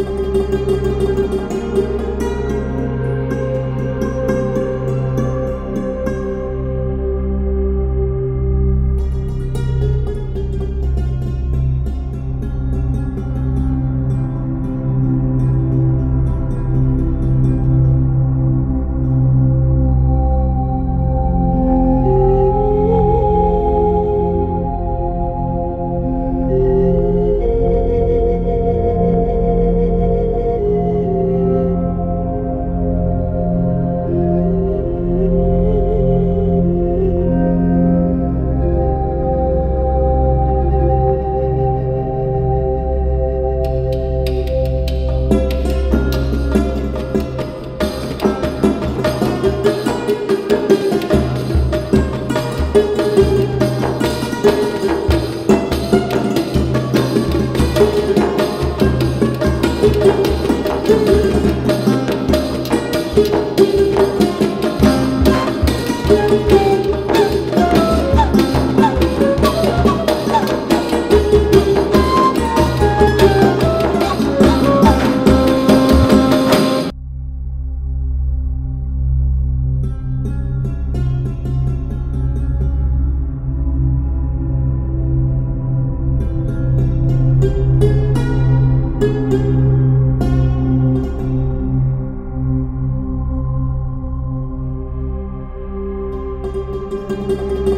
Música Música